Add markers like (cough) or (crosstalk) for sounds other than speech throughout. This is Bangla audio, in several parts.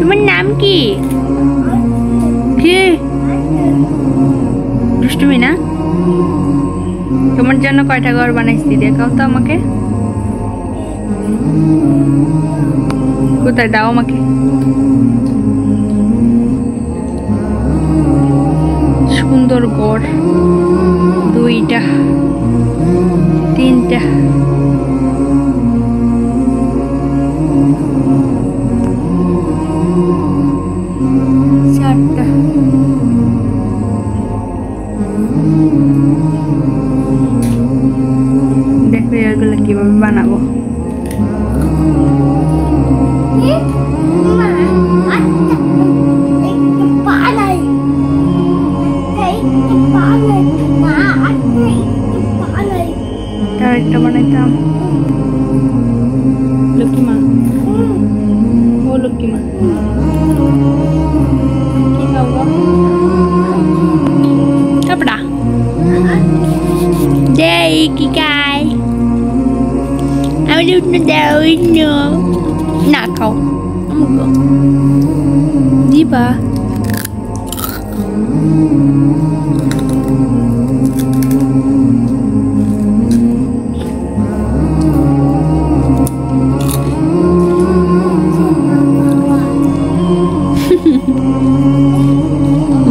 তোমার নাম কি? কি? দুষ্টুমি না? তোমার জন্য কয়টা ঘর বানাইছি, দেখাও তো আমাকে। কোথায়? দাও আমাকে। সুন্দর ঘর। দুইটা, তিনটা। চারটা দেখো এগুলো কিভাবে বানাবো মা আচ্ছা একটু পালাই একটু পালাই না আচ্ছা একটু পালাই তার একটা বানাইতাম লক্ষ্মী মা ও লক্ষ্মী মা đây cái gai Ai đâu nó I'm gonna go. (laughs) bà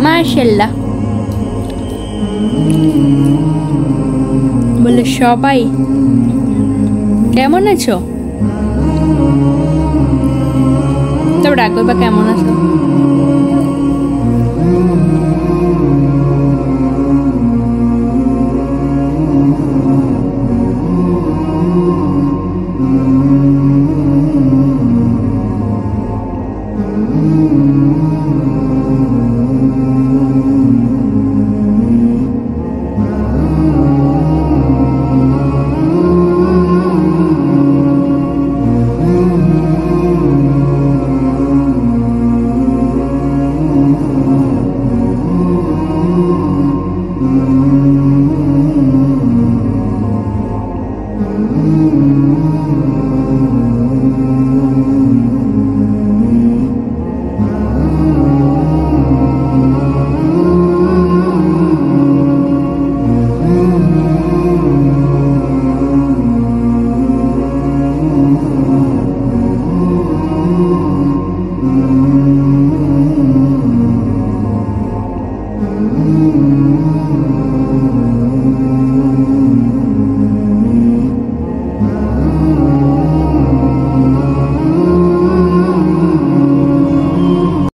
Mashallah সবাই। কেমন আছো? তবে রাখবে বা কেমন আছো?